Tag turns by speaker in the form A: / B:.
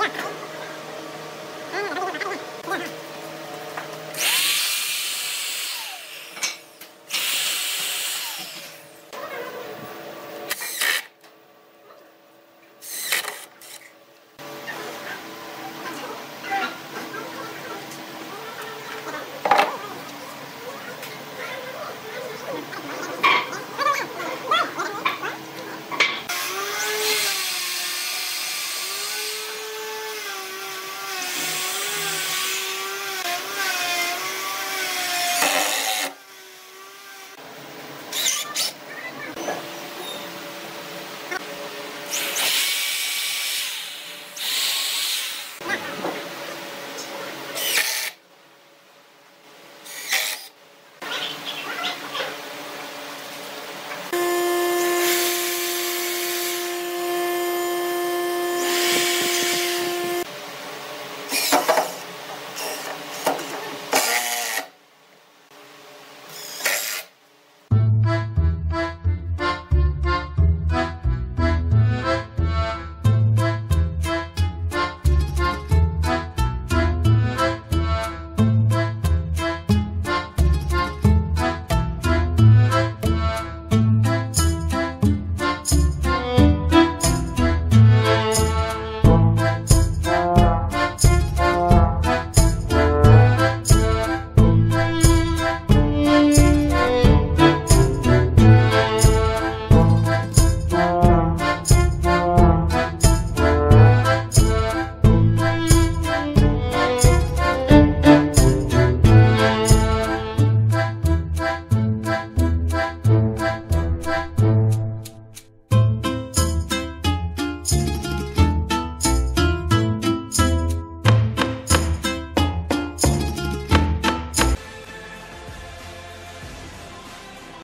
A: Oh, my God.